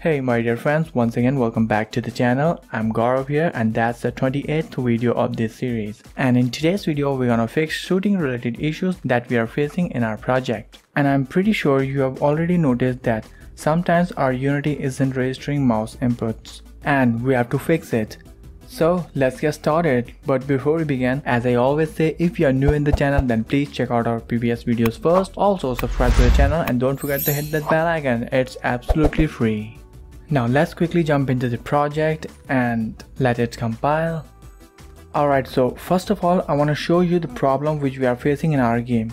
Hey my dear friends, once again welcome back to the channel. I'm Gaurav here and that's the 28th video of this series. And in today's video we're gonna fix shooting related issues that we are facing in our project. And I'm pretty sure you have already noticed that sometimes our Unity isn't registering mouse inputs and we have to fix it. So let's get started. But before we begin, as I always say, if you are new in the channel then please check out our previous videos first. Also subscribe to the channel and don't forget to hit that bell icon, it's absolutely free. Now let's quickly jump into the project and let it compile. Alright, so first of all, I want to show you the problem which we are facing in our game.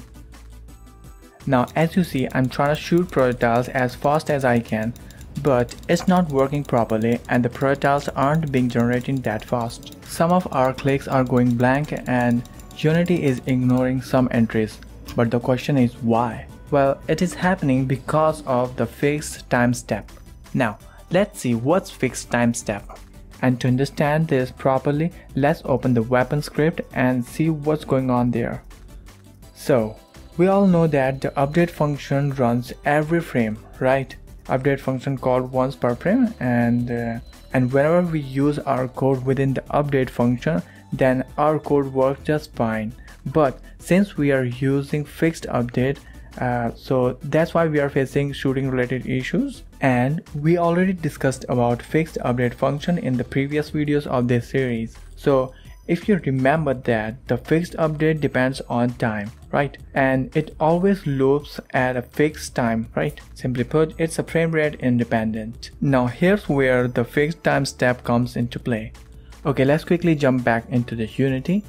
Now as you see, I'm trying to shoot projectiles as fast as I can, but it's not working properly and the projectiles aren't being generated that fast. Some of our clicks are going blank and Unity is ignoring some entries, but the question is why? Well, it is happening because of the fixed time step. Now, Let's see what's fixed time step. And to understand this properly, let's open the weapon script and see what's going on there. So, we all know that the update function runs every frame, right? Update function called once per frame and uh, and whenever we use our code within the update function, then our code works just fine. But since we are using fixed update, uh, so that's why we are facing shooting related issues and we already discussed about fixed update function in the previous videos of this series. So if you remember that the fixed update depends on time right? And it always loops at a fixed time right? Simply put it's a frame rate independent. Now here's where the fixed time step comes into play. Okay let's quickly jump back into the unity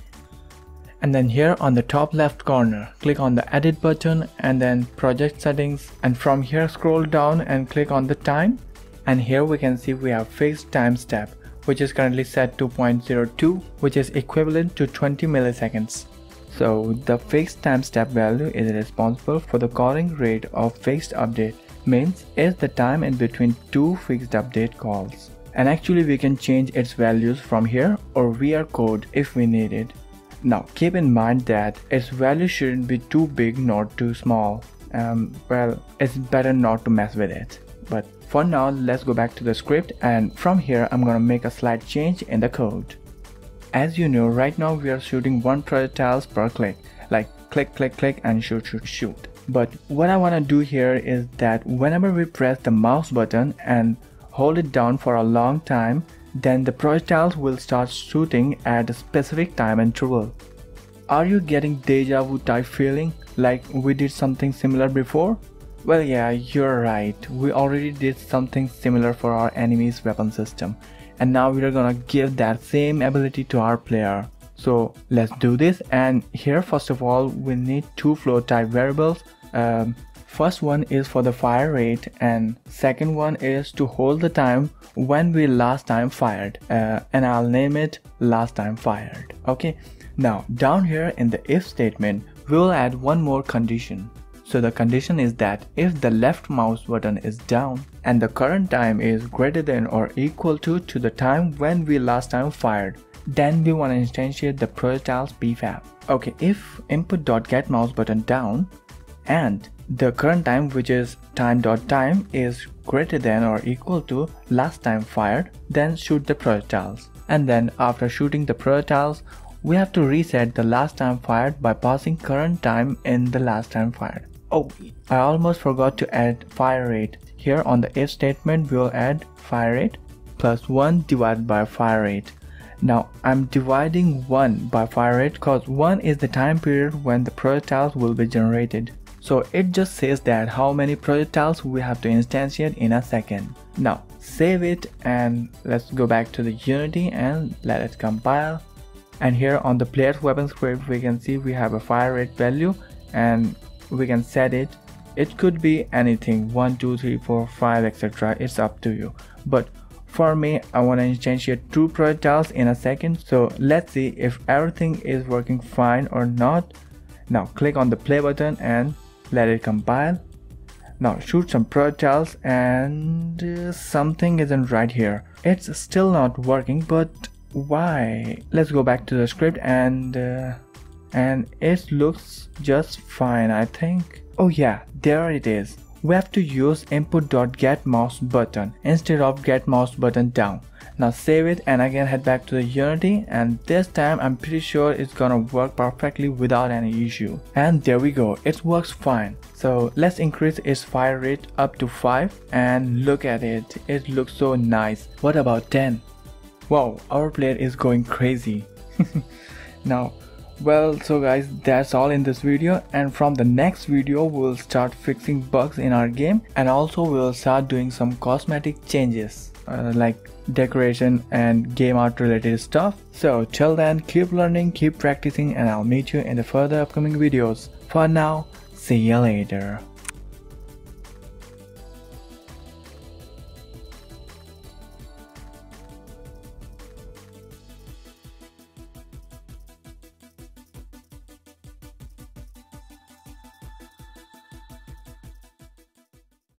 and then here on the top left corner click on the edit button and then project settings. And from here scroll down and click on the time. And here we can see we have fixed time step which is currently set to 0.02 which is equivalent to 20 milliseconds. So the fixed time step value is responsible for the calling rate of fixed update means is the time in between two fixed update calls. And actually we can change its values from here or via code if we need it now keep in mind that its value shouldn't be too big nor too small. Um, well, it's better not to mess with it. But for now, let's go back to the script and from here I'm gonna make a slight change in the code. As you know, right now we are shooting one projectiles per click, like click, click, click and shoot, shoot, shoot. But what I wanna do here is that whenever we press the mouse button and hold it down for a long time, then the projectiles will start shooting at a specific time interval. Are you getting deja vu type feeling like we did something similar before? Well yeah, you're right, we already did something similar for our enemy's weapon system and now we are gonna give that same ability to our player. So let's do this and here first of all we need two float type variables um, First one is for the fire rate and second one is to hold the time when we last time fired uh, and I'll name it last time fired. Okay. Now down here in the if statement we'll add one more condition. So the condition is that if the left mouse button is down and the current time is greater than or equal to to the time when we last time fired, then we want to instantiate the projectiles prefab. Okay, if input.get mouse button down and the current time which is time dot time is greater than or equal to last time fired then shoot the projectiles. And then after shooting the projectiles we have to reset the last time fired by passing current time in the last time fired. Oh i almost forgot to add fire rate. Here on the if statement we'll add fire rate plus 1 divided by fire rate. Now I'm dividing 1 by fire rate because 1 is the time period when the projectiles will be generated. So it just says that how many projectiles we have to instantiate in a second. Now save it and let's go back to the Unity and let it compile. And here on the player's weapon script we can see we have a fire rate value and we can set it. It could be anything 1, 2, 3, 4, 5 etc. It's up to you. But for me I want to instantiate two projectiles in a second so let's see if everything is working fine or not now click on the play button and let it compile now shoot some projectiles and uh, something isn't right here. It's still not working but why? Let's go back to the script and uh, and it looks just fine I think. Oh yeah there it is we have to use input.get mouse button instead of get mouse button down. Now save it and again head back to the Unity and this time I'm pretty sure it's gonna work perfectly without any issue. And there we go, it works fine. So let's increase its fire rate up to 5 and look at it, it looks so nice. What about 10? Wow, our player is going crazy. now well so guys that's all in this video. And from the next video we'll start fixing bugs in our game. And also we'll start doing some cosmetic changes uh, like decoration and game art related stuff. So till then keep learning keep practicing and i'll meet you in the further upcoming videos. For now see you later